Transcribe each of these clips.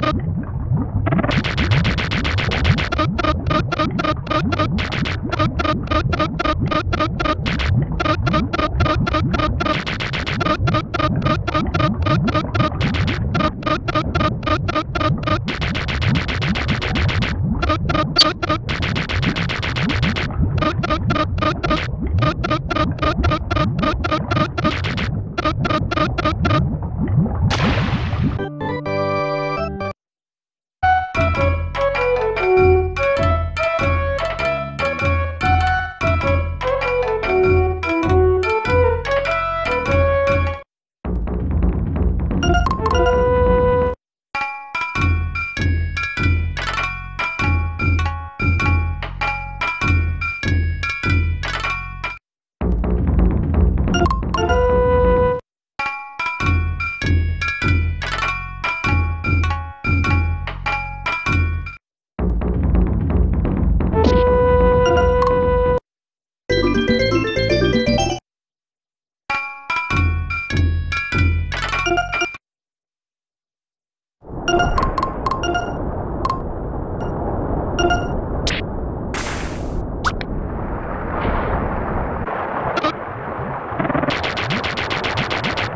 Thank you.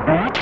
What?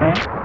Huh?